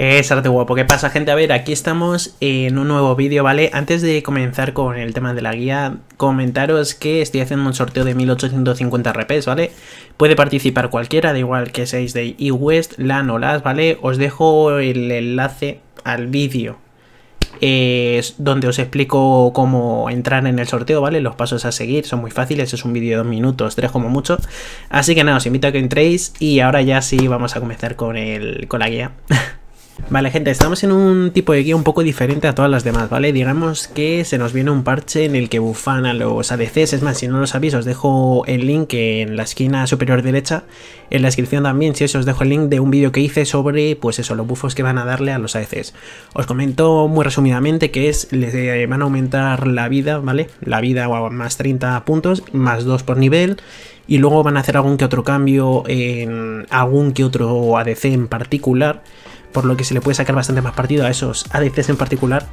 Exacto, guapo. ¿Qué pasa, gente? A ver, aquí estamos en un nuevo vídeo, ¿vale? Antes de comenzar con el tema de la guía, comentaros que estoy haciendo un sorteo de 1850 RPs, ¿vale? Puede participar cualquiera, da igual que seáis de eWest, LAN o LAS, ¿vale? Os dejo el enlace al vídeo eh, donde os explico cómo entrar en el sorteo, ¿vale? Los pasos a seguir son muy fáciles, es un vídeo de dos minutos, tres como mucho. Así que nada, os invito a que entréis y ahora ya sí vamos a comenzar con, el, con la guía. Vale, gente, estamos en un tipo de guía un poco diferente a todas las demás, ¿vale? Digamos que se nos viene un parche en el que bufan a los ADCs. Es más, si no lo sabéis, os dejo el link en la esquina superior derecha. En la descripción también, si eso, os dejo el link de un vídeo que hice sobre, pues eso, los bufos que van a darle a los ADCs. Os comento muy resumidamente que es, les van a aumentar la vida, ¿vale? La vida más 30 puntos, más 2 por nivel y luego van a hacer algún que otro cambio en algún que otro ADC en particular por lo que se le puede sacar bastante más partido a esos ADCs en particular.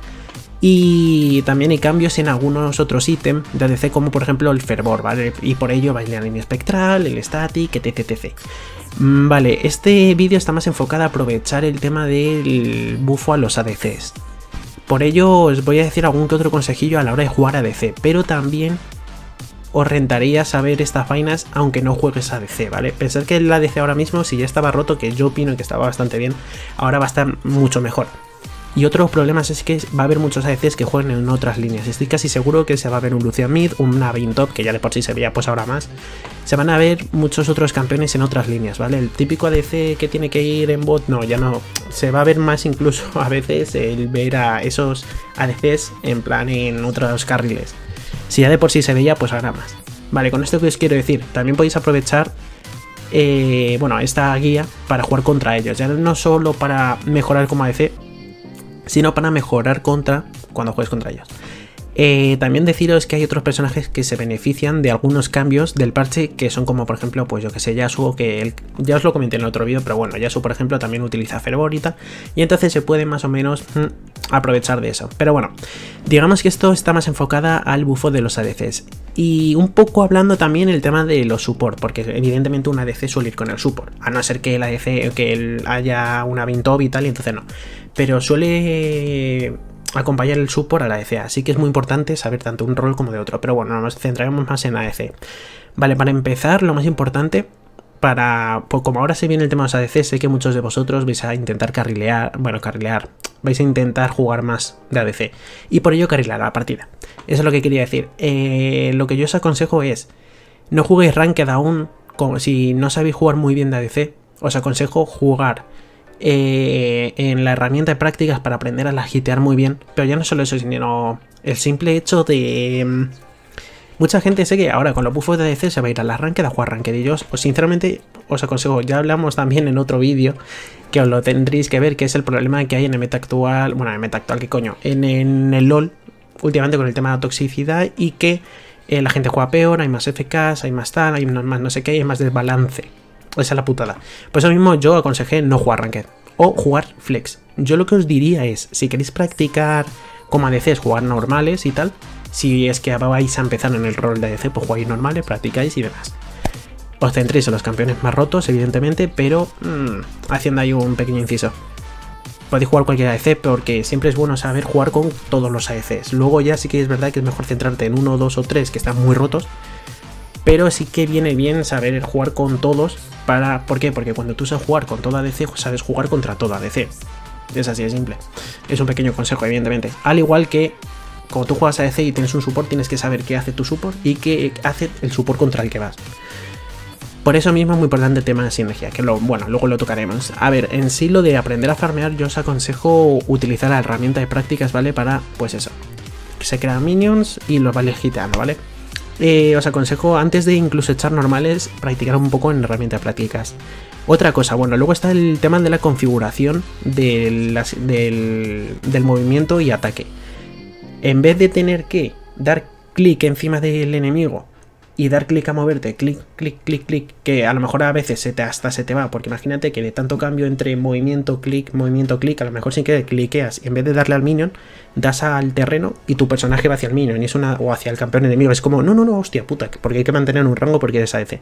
Y también hay cambios en algunos otros ítems de ADC, como por ejemplo el fervor, ¿vale? Y por ello va la línea espectral, el static, etc, etc. Mm, vale, este vídeo está más enfocado a aprovechar el tema del bufo a los ADCs. Por ello os voy a decir algún que otro consejillo a la hora de jugar ADC, pero también os rentaría saber estas vainas aunque no juegues ADC, ¿vale? Pensad que el ADC ahora mismo, si ya estaba roto, que yo opino que estaba bastante bien, ahora va a estar mucho mejor. Y otros problemas es que va a haber muchos ADCs que jueguen en otras líneas. Estoy casi seguro que se va a ver un Lucian Mid, un Navin Top, que ya de por sí se veía pues ahora más. Se van a ver muchos otros campeones en otras líneas, ¿vale? El típico ADC que tiene que ir en bot, no, ya no. Se va a ver más incluso a veces el ver a esos ADCs en plan en otros carriles. Si ya de por sí se veía, pues ahora más. Vale, con esto que os quiero decir, también podéis aprovechar eh, bueno, esta guía para jugar contra ellos. Ya no solo para mejorar como ADC, sino para mejorar contra cuando juegues contra ellos. Eh, también deciros que hay otros personajes que se benefician de algunos cambios del parche que son como por ejemplo, pues yo que sé, Yasuo, que ya os lo comenté en el otro vídeo, pero bueno, Yasuo por ejemplo también utiliza Fervor y entonces se puede más o menos mm, aprovechar de eso. Pero bueno, digamos que esto está más enfocada al bufo de los ADCs. Y un poco hablando también el tema de los support, porque evidentemente un ADC suele ir con el support, a no ser que el ADC, que haya una Vintob y tal, y entonces no. Pero suele acompañar el support a la ADC, así que es muy importante saber tanto un rol como de otro. Pero bueno, nos centraremos más en ADC. Vale, para empezar, lo más importante, para. Pues como ahora se viene el tema de los ADC, sé que muchos de vosotros vais a intentar carrilear. Bueno, carrilear. Vais a intentar jugar más de ADC. Y por ello carrilear la partida. Eso es lo que quería decir. Eh, lo que yo os aconsejo es. No juguéis Ranked aún. Como si no sabéis jugar muy bien de ADC. Os aconsejo jugar eh, en la herramienta de prácticas para aprender a la hitear muy bien. Pero ya no solo eso, sino el simple hecho de... Mm, mucha gente sé que ahora con los buffos de ADC se va a ir a la ranked a jugar yo, pues sinceramente os aconsejo, ya hablamos también en otro vídeo que os lo tendréis que ver, que es el problema que hay en el meta actual, bueno, en el meta actual, ¿qué coño? En, el LoL, últimamente con el tema de la toxicidad y que eh, la gente juega peor, hay más FKs, hay más tal, hay más no sé qué, hay más desbalance. Esa es la putada. Por eso mismo yo aconsejé no jugar Ranked o jugar Flex. Yo lo que os diría es, si queréis practicar como ADCs, jugar normales y tal, si es que vais a empezar en el rol de ADC, pues jugáis normales, practicáis y demás. Os centréis en los campeones más rotos, evidentemente, pero mmm, haciendo ahí un pequeño inciso. Podéis jugar cualquier ADC porque siempre es bueno saber jugar con todos los ADCs. Luego ya sí que es verdad que es mejor centrarte en uno, dos o tres que están muy rotos. Pero sí que viene bien saber jugar con todos para, ¿Por qué? Porque cuando tú sabes jugar con toda DC, sabes jugar contra toda DC. Es así de simple. Es un pequeño consejo, evidentemente. Al igual que cuando tú juegas a DC y tienes un support, tienes que saber qué hace tu support y qué hace el support contra el que vas. Por eso mismo es muy importante el tema de sinergia, que lo, bueno, luego lo tocaremos. A ver, en sí lo de aprender a farmear, yo os aconsejo utilizar la herramienta de prácticas, ¿vale? Para, pues eso, se crean minions y los vale gitano, ¿vale? Eh, os aconsejo antes de incluso echar normales, practicar un poco en herramientas prácticas. Otra cosa, bueno, luego está el tema de la configuración del, del movimiento y ataque. En vez de tener que dar clic encima del enemigo y dar clic a moverte, clic, clic, clic, clic, que a lo mejor a veces se te, hasta se te va, porque imagínate que de tanto cambio entre movimiento, clic, movimiento, clic, a lo mejor sin que cliqueas y en vez de darle al minion, das al terreno y tu personaje va hacia el minion y es una, o hacia el campeón enemigo. Es como, no, no, no, hostia puta, porque hay que mantener un rango porque eres ADC.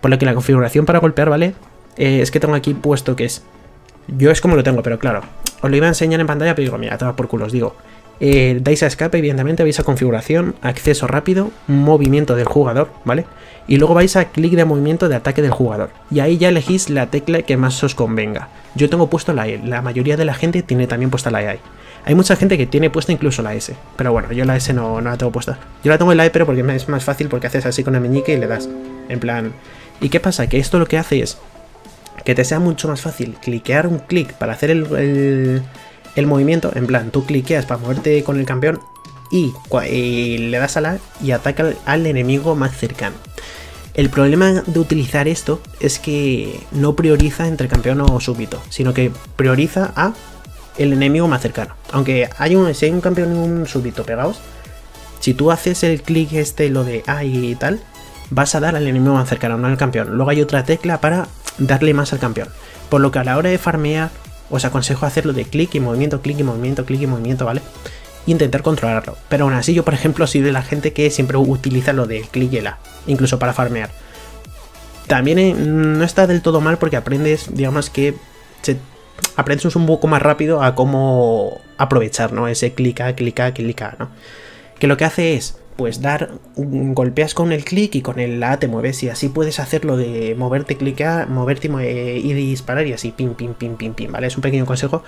Por lo que la configuración para golpear, ¿vale? Eh, es que tengo aquí puesto que es Yo es como lo tengo, pero claro, os lo iba a enseñar en pantalla, pero digo, mira, te por culo, os digo. Eh, dais a escape, evidentemente, vais a configuración, acceso rápido, movimiento del jugador, ¿vale? Y luego vais a clic de movimiento de ataque del jugador. Y ahí ya elegís la tecla que más os convenga. Yo tengo puesto la E, la mayoría de la gente tiene también puesta la E. Hay mucha gente que tiene puesta incluso la S, pero bueno, yo la S no, no la tengo puesta. Yo la tengo en la E, pero porque es más fácil porque haces así con el meñique y le das. En plan. ¿Y qué pasa? Que esto lo que hace es que te sea mucho más fácil cliquear un clic para hacer el, el, movimiento. En plan, tú cliqueas para moverte con el campeón y, le das a la y ataca al enemigo más cercano. El problema de utilizar esto es que no prioriza entre campeón o súbito, sino que prioriza a el enemigo más cercano. Aunque hay un, si hay un campeón y un súbito pegados, si tú haces el clic este, lo de A y tal, vas a dar al enemigo más cercano, no al campeón. Luego hay otra tecla para darle más al campeón. Por lo que a la hora de farmear, os aconsejo hacerlo de clic y movimiento, clic y movimiento, clic y movimiento, ¿vale? Intentar controlarlo. Pero aún así, yo, por ejemplo, soy de la gente que siempre utiliza lo de clic y el A, incluso para farmear. También eh, no está del todo mal porque aprendes, digamos que aprendes un poco más rápido a cómo aprovechar, ¿no? Ese clica, clica, clica, ¿no? Que lo que hace es, pues dar, golpeas con el clic y con el A te mueves y así puedes hacerlo de moverte, clicar, moverte y, disparar y así, pim, pim, pim, pim, pim, ¿vale? Es un pequeño consejo,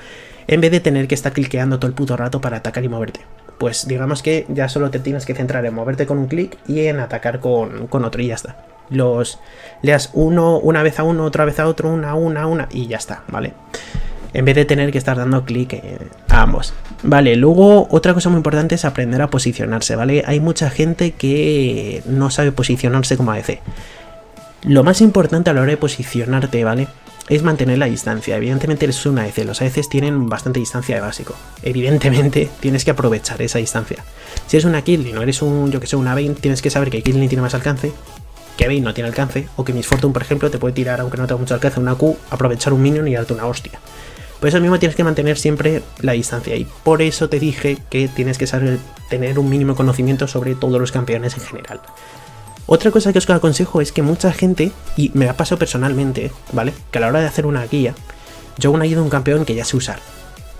en vez de tener que estar cliqueando todo el puto rato para atacar y moverte. Pues digamos que ya solo te tienes que centrar en moverte con un clic y en atacar con, con otro y ya está los leas uno una vez a uno, otra vez a otro, una, una, una y ya está, ¿vale? En vez de tener que estar dando clic a ambos. Vale, luego otra cosa muy importante es aprender a posicionarse, ¿vale? Hay mucha gente que no sabe posicionarse como ADC. Lo más importante a la hora de posicionarte, ¿vale? Es mantener la distancia. Evidentemente eres un ADC, los ADCs tienen bastante distancia de básico. Evidentemente tienes que aprovechar esa distancia. Si eres una kill y no eres un, yo que sé, una Vayne, tienes que saber que Killing tiene más alcance, que Vayne no tiene alcance, o que Miss Fortune, por ejemplo, te puede tirar, aunque no tenga mucho alcance, una Q, aprovechar un minion y darte una hostia. Por eso mismo tienes que mantener siempre la distancia y por eso te dije que tienes que saber tener un mínimo conocimiento sobre todos los campeones en general. Otra cosa que os aconsejo es que mucha gente, y me ha pasado personalmente, ¿vale? Que a la hora de hacer una guía, yo una guía de un campeón que ya sé usar.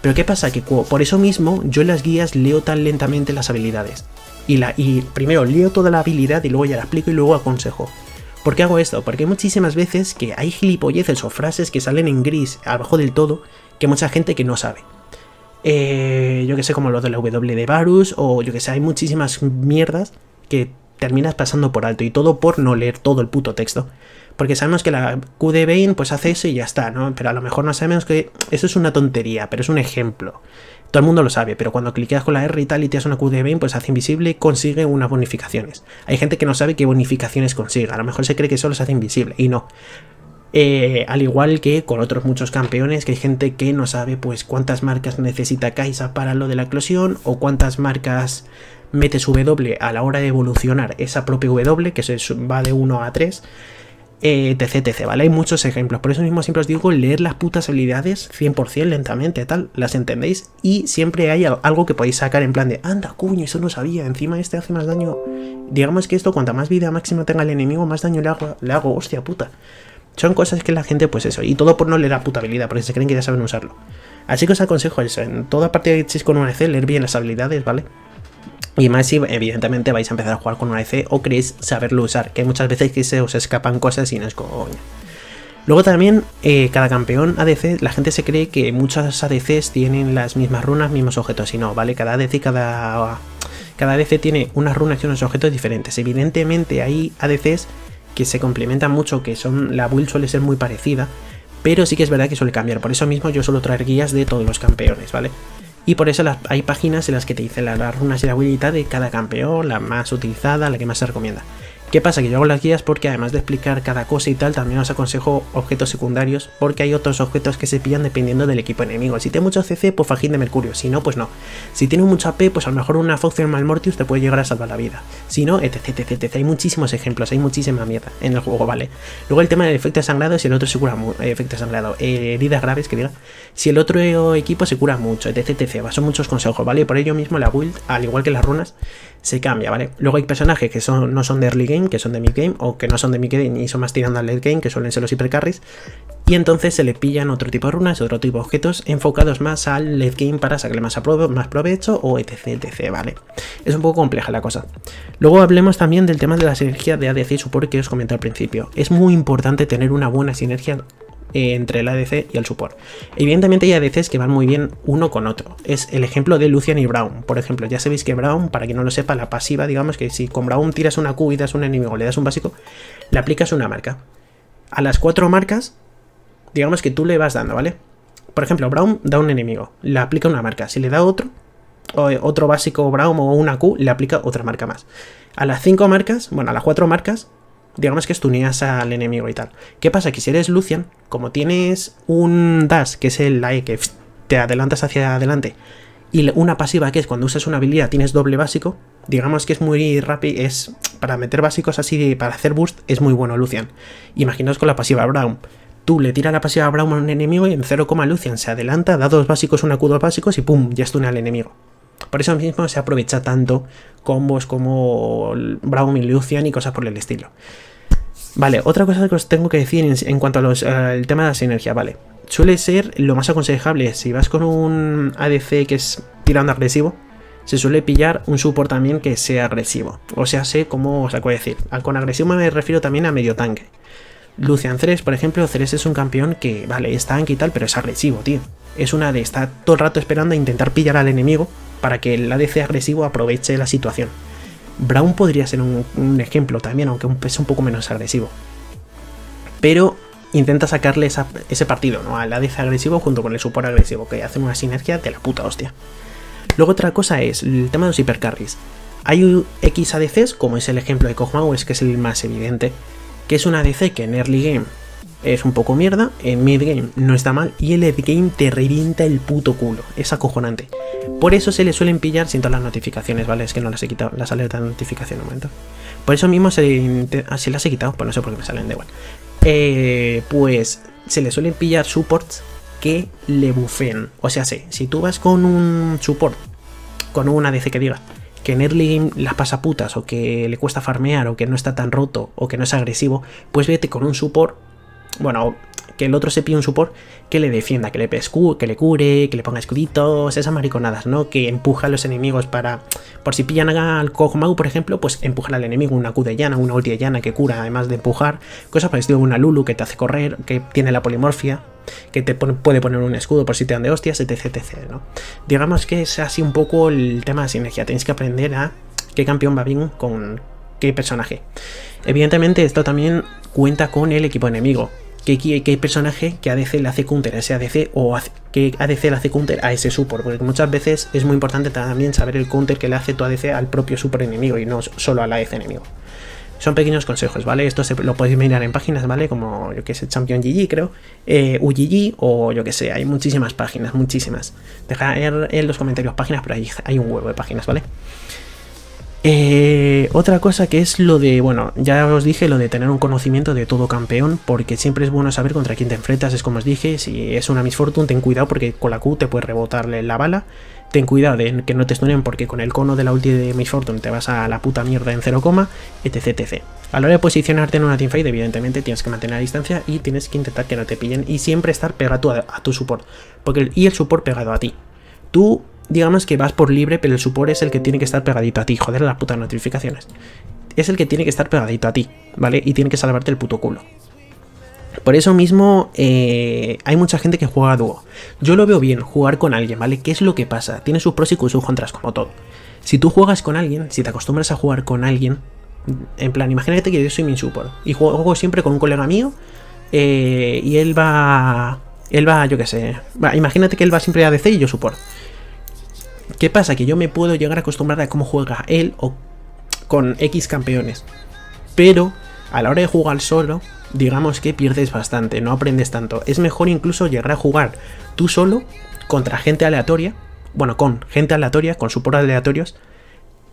Pero ¿qué pasa? Que por eso mismo yo en las guías leo tan lentamente las habilidades. Y, la, y primero leo toda la habilidad y luego ya la explico y luego aconsejo. ¿Por qué hago esto? Porque hay muchísimas veces que hay gilipolleces o frases que salen en gris abajo del todo que mucha gente que no sabe. Eh, yo que sé, como lo de la W de Varus, o yo que sé, hay muchísimas mierdas que terminas pasando por alto y todo por no leer todo el puto texto. Porque sabemos que la Q de Bane pues hace eso y ya está, ¿no? Pero a lo mejor no sabemos que eso es una tontería, pero es un ejemplo. Todo el mundo lo sabe, pero cuando cliqueas con la R y tal y te das una Q de Bane, pues hace invisible y consigue unas bonificaciones. Hay gente que no sabe qué bonificaciones consigue, a lo mejor se cree que solo se hace invisible y no. Eh, al igual que con otros muchos campeones, que hay gente que no sabe pues cuántas marcas necesita Kaisa para lo de la eclosión o cuántas marcas mete su W a la hora de evolucionar esa propia W, que se va de 1 a 3, eh, etc, etc, ¿vale? Hay muchos ejemplos, por eso mismo siempre os digo, leer las putas habilidades 100% lentamente, tal, las entendéis, y siempre hay algo que podéis sacar en plan de, anda, cuño, eso no sabía, encima este hace más daño, digamos que esto, cuanta más vida máxima tenga el enemigo, más daño le hago, le hago hostia puta. Son cosas que la gente, pues eso, y todo por no leer la puta habilidad, porque se creen que ya saben usarlo. Así que os aconsejo eso, en toda partida que con un EC, leer bien las habilidades, ¿vale? Y más si evidentemente vais a empezar a jugar con un ADC o queréis saberlo usar, que hay muchas veces que se os escapan cosas y no es coño. Luego también, eh, cada campeón ADC, la gente se cree que muchas ADCs tienen las mismas runas, mismos objetos, y no, ¿vale? Cada ADC, cada, cada ADC tiene unas runas y unos objetos diferentes. Evidentemente hay ADCs que se complementan mucho, que son la build suele ser muy parecida, pero sí que es verdad que suele cambiar. Por eso mismo yo suelo traer guías de todos los campeones, ¿vale? Y por eso hay páginas en las que te dicen las runas y la habilidad de cada campeón, la más utilizada, la que más se recomienda. ¿Qué pasa? Que yo hago las guías porque además de explicar cada cosa y tal, también os aconsejo objetos secundarios, porque hay otros objetos que se pillan dependiendo del equipo enemigo. Si tiene mucho CC, pues fajín de mercurio, si no, pues no. Si tiene mucho AP, pues a lo mejor una Foxer Malmortius te puede llegar a salvar la vida. Si no, etc, etc, etc. Hay muchísimos ejemplos, hay muchísima mierda en el juego, ¿vale? Luego el tema del efecto de sangrado, si el otro se cura mucho, eh, efecto de sangrado, eh, heridas graves, que diga, si el otro equipo se cura mucho, etc, etc. Son muchos consejos, ¿vale? Por ello mismo la build, al igual que las runas, se cambia, ¿vale? Luego hay personajes que son, no son de early game, que son de mid game, o que no son de mid game y son más tirando al late game, que suelen ser los hipercarries. Y entonces se le pillan otro tipo de runas, otro tipo de objetos enfocados más al late game para sacarle más, más provecho o etc, etc, ¿vale? Es un poco compleja la cosa. Luego hablemos también del tema de la sinergia de ADC y support que os comenté al principio. Es muy importante tener una buena sinergia entre el ADC y el support. Evidentemente hay ADCs que van muy bien uno con otro. Es el ejemplo de Lucian y Brown. Por ejemplo, ya sabéis que Brown, para quien no lo sepa, la pasiva, digamos que si con Brown tiras una Q y das un enemigo, le das un básico, le aplicas una marca. A las cuatro marcas, digamos que tú le vas dando, ¿vale? Por ejemplo, Brown da un enemigo, le aplica una marca. Si le da otro, o otro básico Brown o una Q, le aplica otra marca más. A las cinco marcas, bueno, a las cuatro marcas, digamos que estuneas al enemigo y tal. ¿Qué pasa? Que si eres Lucian, como tienes un dash, que es el la que te adelantas hacia adelante, y una pasiva que es cuando usas una habilidad tienes doble básico, digamos que es muy rápido, es para meter básicos así, para hacer boost, es muy bueno Lucian. Imaginaos con la pasiva Brown. Tú le tiras la pasiva Brown a un enemigo y en 0, Lucian se adelanta, da dos básicos, un acudo básicos y pum, ya estunea al enemigo. Por eso mismo se aprovecha tanto combos como Brown y Lucian y cosas por el estilo. Vale, otra cosa que os tengo que decir en, cuanto al eh, tema de la sinergia, vale. Suele ser lo más aconsejable, si vas con un ADC que es tirando agresivo, se suele pillar un support también que sea agresivo. O sea, sé cómo os acabo de decir. Con agresivo me refiero también a medio tanque. Lucian Ceres, por ejemplo, Ceres es un campeón que, vale, es tanque y tal, pero es agresivo, tío. Es una de estar todo el rato esperando a intentar pillar al enemigo para que el ADC agresivo aproveche la situación. Brown podría ser un, ejemplo también, aunque es un poco menos agresivo. Pero intenta sacarle ese partido, ¿no? Al ADC agresivo junto con el support agresivo, que hacen una sinergia de la puta hostia. Luego otra cosa es el tema de los hipercarries. Hay X ADCs, como es el ejemplo de es que es el más evidente, que es un ADC que en early game es un poco mierda, en mid game no está mal y el late game te revienta el puto culo, es acojonante. Por eso se le suelen pillar sin todas las notificaciones, ¿vale? Es que no las he quitado, las alertas de notificación un momento. Por eso mismo se, ah, las he quitado, pues no sé por qué me salen de igual. Eh, pues se le suelen pillar supports que le bufen. O sea, sí, si tú vas con un support, con una DC que diga que en early game las pasa putas, o que le cuesta farmear, o que no está tan roto, o que no es agresivo, pues vete con un support bueno, que el otro se pide un support que le defienda, que le pescu, que le cure, que le ponga escuditos, esas mariconadas, ¿no? Que empuja a los enemigos para. Por si pillan al Kog'Maw, por ejemplo, pues empujar al enemigo una Q de llana, una ulti de llana que cura, además de empujar. Cosas parecidas una Lulu que te hace correr, que tiene la polimorfia, que te puede poner un escudo por si te dan de hostias, etc, ¿no? Digamos que es así un poco el tema de sinergia. Tenéis que aprender a qué campeón va bien con qué personaje. Evidentemente, esto también cuenta con el equipo enemigo qué, personaje que ADC le hace counter a ese ADC o que ADC le hace counter a ese support, porque muchas veces es muy importante también saber el counter que le hace tu ADC al propio super enemigo y no solo al ADC enemigo. Son pequeños consejos, ¿vale? Esto se, lo podéis mirar en páginas, ¿vale? Como yo que sé, Champion GG, creo, eh, UGG o yo que sé, hay muchísimas páginas, muchísimas. Dejad en los comentarios páginas, pero ahí hay un huevo de páginas, ¿vale? Eh, otra cosa que es lo de, bueno, ya os dije lo de tener un conocimiento de todo campeón, porque siempre es bueno saber contra quién te enfrentas, es como os dije, si es una Miss Fortune, ten cuidado porque con la Q te puede rebotarle la bala, ten cuidado de que no te stunen porque con el cono de la ulti de Miss Fortune te vas a la puta mierda en 0, etc, etc. A la hora de posicionarte en una teamfight, evidentemente tienes que mantener la distancia y tienes que intentar que no te pillen y siempre estar pegado a, a tu support, porque y el support pegado a ti. Tú digamos que vas por libre, pero el support es el que tiene que estar pegadito a ti. Joder, las putas notificaciones. Es el que tiene que estar pegadito a ti, ¿vale? Y tiene que salvarte el puto culo. Por eso mismo eh, hay mucha gente que juega a dúo. Yo lo veo bien, jugar con alguien, ¿vale? ¿Qué es lo que pasa? Tiene sus pros y sus contras, como todo. Si tú juegas con alguien, si te acostumbras a jugar con alguien, en plan, imagínate que yo soy mi support y juego siempre con un colega mío eh, y él va... Él va, yo qué sé. imagínate que él va siempre a DC y yo support. ¿Qué pasa? Que yo me puedo llegar a acostumbrar a cómo juega él o con X campeones. Pero a la hora de jugar solo, digamos que pierdes bastante, no aprendes tanto. Es mejor incluso llegar a jugar tú solo contra gente aleatoria, bueno, con gente aleatoria, con support aleatorios,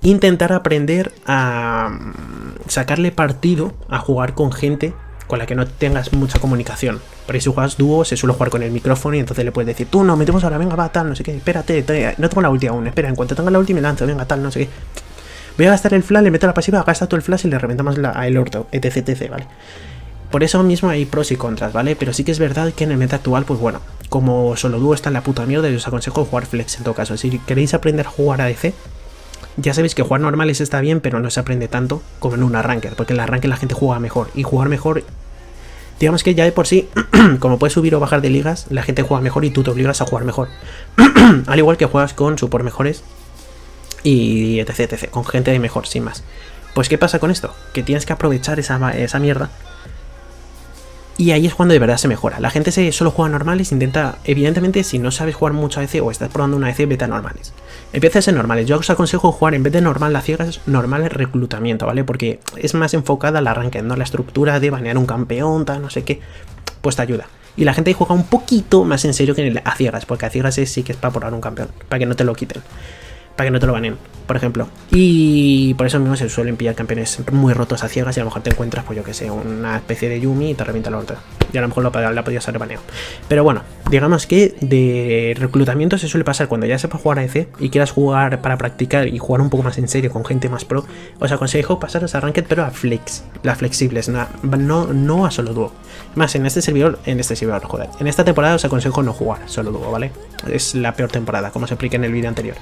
intentar aprender a mm, sacarle partido a jugar con gente con la que no tengas mucha comunicación. Pero si juegas dúo, se suele jugar con el micrófono y entonces le puedes decir, tú no, metemos ahora, venga, va, tal, no sé qué, espérate, no tengo la última aún, espera, en cuanto tenga la última me lanzo, venga, tal, no sé qué. Voy a gastar el flash, le meto la pasiva, gasta todo el flash y le reventamos la, el orto, etc, etc, ¿vale? Por eso mismo hay pros y contras, ¿vale? Pero sí que es verdad que en el meta actual, pues bueno, como solo dúo está en la puta mierda, os aconsejo jugar flex en todo caso. Si queréis aprender a jugar a DC, ya sabéis que jugar normales está bien, pero no se aprende tanto como en un arranque, porque en el arranque la gente juega mejor. Y jugar mejor, digamos que ya de por sí, como puedes subir o bajar de ligas, la gente juega mejor y tú te obligas a jugar mejor. Al igual que juegas con support mejores y etc, etc, con gente mejor, sin más. Pues ¿qué pasa con esto? Que tienes que aprovechar esa, esa mierda y ahí es cuando de verdad se mejora. La gente se solo juega normales, intenta, evidentemente, si no sabes jugar mucho a EC o estás probando una EC, vete a normales. Empieza en normales. Yo os aconsejo jugar en vez de normal las ciegas, normal reclutamiento, ¿vale? Porque es más enfocada al arranque, no la estructura de banear un campeón, tal, no sé qué. Pues te ayuda. Y la gente juega un poquito más en serio que en el a ciegas, porque a ciegas es, sí que es para probar un campeón, para que no te lo quiten para que no te lo banen, por ejemplo. Y por eso mismo se suelen pillar campeones muy rotos a ciegas y a lo mejor te encuentras, pues yo que sé, una especie de Yumi y te revienta la otra. Y a lo mejor la podías haber baneado. Pero bueno, digamos que de reclutamiento se suele pasar cuando ya sepas jugar a EC y quieras jugar para practicar y jugar un poco más en serio con gente más pro, os aconsejo pasaros a Ranked pero a Flex, las flexibles, no, no, a solo dúo. Más, en este servidor, en este servidor, joder, en esta temporada os aconsejo no jugar solo dúo, ¿vale? Es la peor temporada, como se explica en el vídeo anterior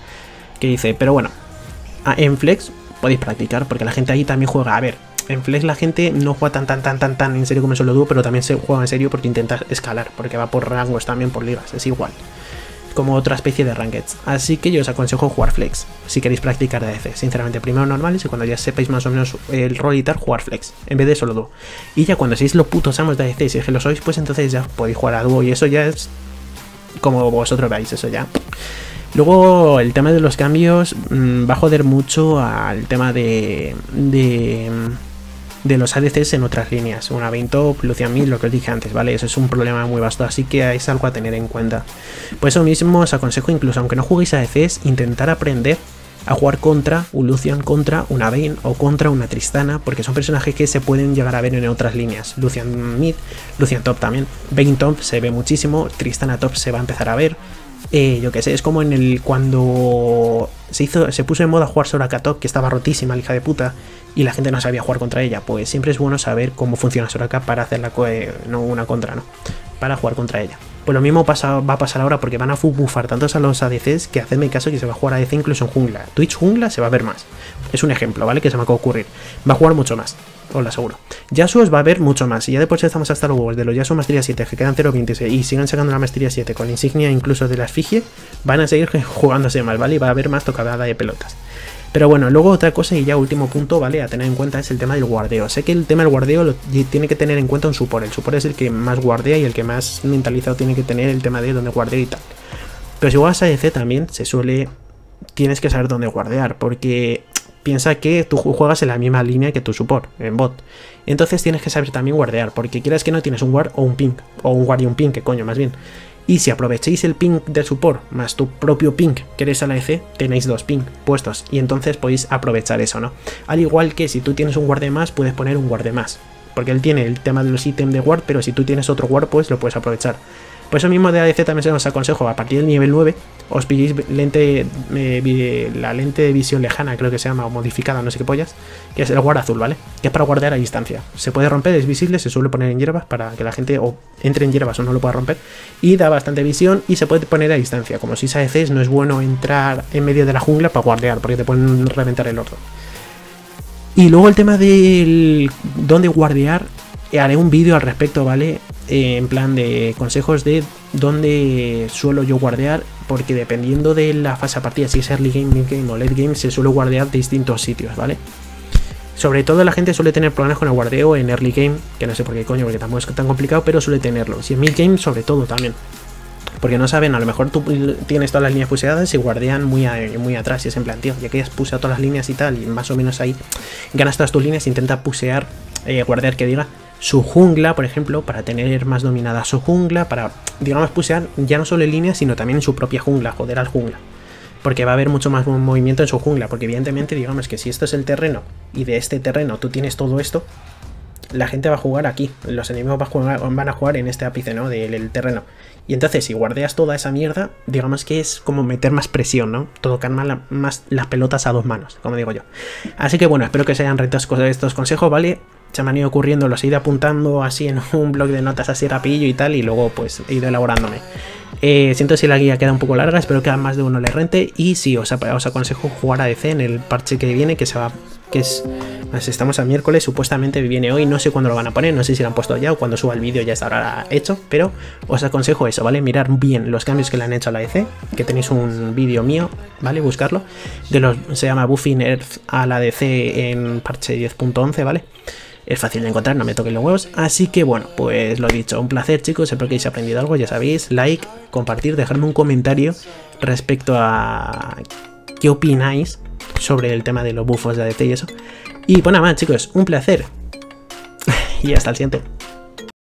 que dice, pero bueno, en Flex podéis practicar, porque la gente ahí también juega. A ver, en Flex la gente no juega tan tan tan tan tan en serio como solo dúo, pero también se juega en serio porque intenta escalar, porque va por rangos también, por ligas, es igual. Como otra especie de rankeds. Así que yo os aconsejo jugar Flex, si queréis practicar ADC. Sinceramente, primero normales y cuando ya sepáis más o menos el rol y tal, jugar Flex, en vez de solo dúo. Y ya cuando seáis los putos amos de ADC, si es que lo sois, pues entonces ya podéis jugar a dúo y eso ya es como vosotros veis, eso ya. Luego el tema de los cambios mm, va a joder mucho al tema de, de, de los ADCs en otras líneas. Una 20 Lucian Mid, lo que os dije antes, ¿vale? Eso es un problema muy vasto, así que es algo a tener en cuenta. Por eso mismo os aconsejo, incluso aunque no juguéis ADCs, intentar aprender a jugar contra un Lucian, contra una Vayne o contra una Tristana, porque son personajes que se pueden llegar a ver en otras líneas. Lucian Mid, Lucian Top también. Vayne Top se ve muchísimo, Tristana Top se va a empezar a ver. Eh, yo que sé, es como en el cuando se hizo, se puso en moda jugar Soraka Top, que estaba rotísima, hija de puta, y la gente no sabía jugar contra ella. Pues siempre es bueno saber cómo funciona Soraka para hacerla no una contra, ¿no? Para jugar contra ella. Pues lo mismo va a pasar ahora porque van a bufar tantos a los ADCs que hacedme caso que se va a jugar ADC incluso en jungla. Twitch jungla se va a ver más. Es un ejemplo, ¿vale? Que se me acaba de ocurrir. Va a jugar mucho más os lo aseguro. Yasuos va a haber mucho más. Y ya de por sí estamos hasta los huevos de los Yasuo Maestría 7, que quedan 0.26 y sigan sacando la Maestría 7 con la insignia incluso de la Esfigie, van a seguir jugándose mal, ¿vale? Y va a haber más tocada de pelotas. Pero bueno, luego otra cosa y ya último punto, ¿vale? A tener en cuenta es el tema del guardeo. Sé que el tema del guardeo tiene que tener en cuenta un support. El support es el que más guardea y el que más mentalizado tiene que tener el tema de dónde guardea y tal. Pero si juegas a EC también se suele... Tienes que saber dónde guardear, porque piensa que tú juegas en la misma línea que tu support, en bot. Entonces tienes que saber también guardear, porque quieras que no tienes un guard o un ping, o un guard y un ping, que coño, más bien. Y si aprovechéis el ping del support más tu propio ping que eres a la EC, tenéis dos ping puestos y entonces podéis aprovechar eso, ¿no? Al igual que si tú tienes un guard de más, puedes poner un guard de más. Porque él tiene el tema de los ítems de guard, pero si tú tienes otro guard, pues lo puedes aprovechar. Por eso mismo de ADC también se os aconsejo, a partir del nivel 9, os pilléis eh, la lente de visión lejana, creo que se llama, o modificada, no sé qué pollas, que es el guard azul, ¿vale? Que es para guardar a distancia. Se puede romper, es visible, se suele poner en hierbas para que la gente o entre en hierbas o no lo pueda romper. Y da bastante visión y se puede poner a distancia. Como si es ADC, no es bueno entrar en medio de la jungla para guardear, porque te pueden reventar el otro. Y luego el tema del dónde guardear, haré un vídeo al respecto, ¿vale? Eh, en plan de consejos de dónde suelo yo guardear, porque dependiendo de la fase de partida, si es early game, mid game o late game, se suele guardear distintos sitios, ¿vale? Sobre todo la gente suele tener problemas con el guardeo en early game, que no sé por qué coño, porque tampoco es tan complicado, pero suele tenerlo. Si en mid game, sobre todo también. Porque no saben, a lo mejor tú tienes todas las líneas puseadas y guardean muy, muy atrás. Y es en plan, tío, ya que has puseado todas las líneas y tal, y más o menos ahí ganas todas tus líneas, intenta pusear, eh, guardear que diga, su jungla, por ejemplo, para tener más dominada su jungla, para, digamos, pusear ya no solo en línea, sino también en su propia jungla, joder al jungla. Porque va a haber mucho más movimiento en su jungla, porque evidentemente, digamos que si esto es el terreno y de este terreno tú tienes todo esto, la gente va a jugar aquí. Los enemigos van a jugar en este ápice, ¿no? Del terreno. Y entonces, si guardeas toda esa mierda, digamos que es como meter más presión, ¿no? Tocar más, más las pelotas a dos manos, como digo yo. Así que bueno, espero que se hayan rentado estos consejos, ¿vale? Se me han ido ocurriendo, los he ido apuntando así en un blog de notas así rapillo y tal, y luego pues he ido elaborándome. Eh, siento si la guía queda un poco larga, espero que a más de uno le rente. Y sí, os, os aconsejo jugar a DC en el parche que viene, que se va. que es. Pues estamos a miércoles, supuestamente viene hoy, no sé cuándo lo van a poner, no sé si lo han puesto ya o cuando suba el vídeo ya estará hecho, pero os aconsejo eso, ¿vale? Mirar bien los cambios que le han hecho a la DC, que tenéis un vídeo mío, ¿vale? Buscarlo. De los, se llama Buffing Earth a la DC en parche 10.11, ¿vale? Es fácil de encontrar, no me toquen los huevos. Así que bueno, pues lo dicho, un placer chicos, espero que hayáis aprendido algo, ya sabéis, like, compartir, dejarme un comentario respecto a qué opináis sobre el tema de los bufos de ADT y eso. Y pues nada más chicos, un placer. y hasta el siguiente.